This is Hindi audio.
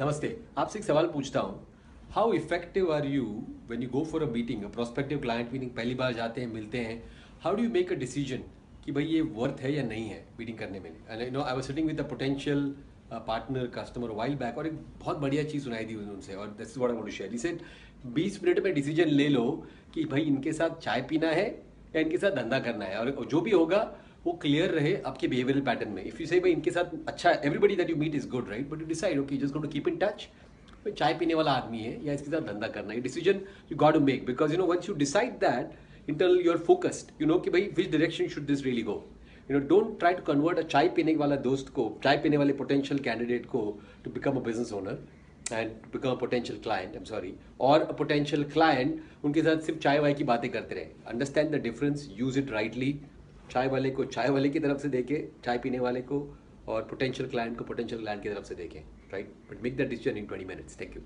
नमस्ते, आपसे एक सवाल पूछता हूँ। How effective are you when you go for a meeting prospective client meeting पहली बार जाते हैं, मिलते हैं? How do you make a decision कि भाई ये वर्थ है या नहीं है मीटिंग करने में? And no I was sitting with a potential partner customer while back और एक बहुत बढ़िया चीज़ सुनाई दी उनसे और this is what I want to share इसे 20 मिनट में डिसीज़न ले लो कि भाई इनके साथ चाय पीना है या इनके साथ धंधा करना है और जो भी होगा, वो क्लियर रहे आपके बिहेवियरल पैटर्न में। इफ़ यू से भाई इनके साथ अच्छा everybody that you meet is good right but you decide okay just to keep in touch चाय पीने वाला आदमी है या इसके साथ धंधा करना है decision you got to make because you know once you decide that internal you are focused you know कि भाई which direction should this really go you know don't try to convert a चाय पीने वाला दोस्त को, चाय पीने वाले पोटेंशियल कैंडिडेट को to become a business owner and become a potential client I am sorry और अ पोटेंशियल क्लाइंट उनके साथ सिर्फ़ चाय वाय की बातें करते रहे। Understand the difference use it rightly चाय वाले को, चाय वाले की तरफ़ से देखें, चाय पीने वाले को, और पोटेंशियल क्लाइंट को पोटेंशियल क्लाइंट की तरफ़ से देखें right but make the decision in twenty minutes thank you